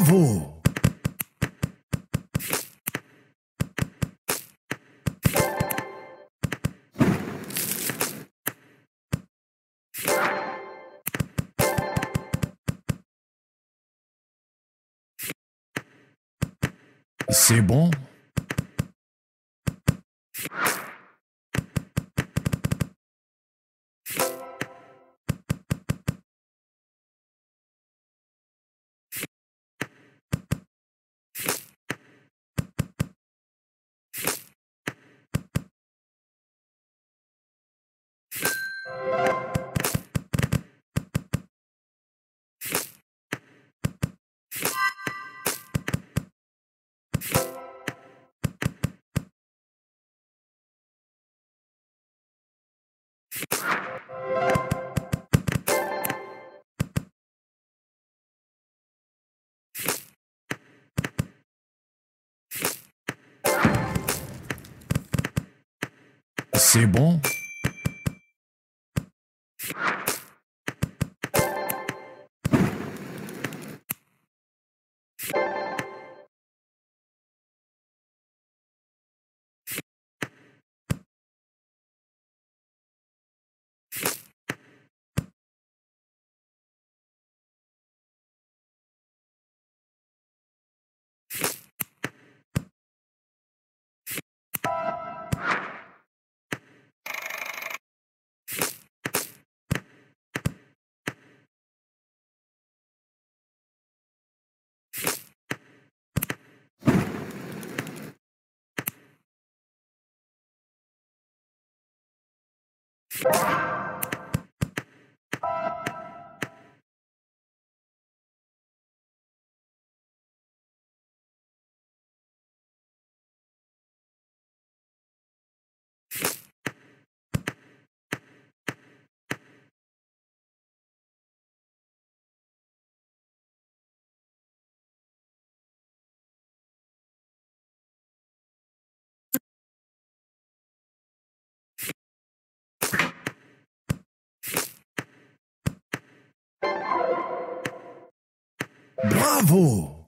Bravo. C'est bon C'est bon? Bravo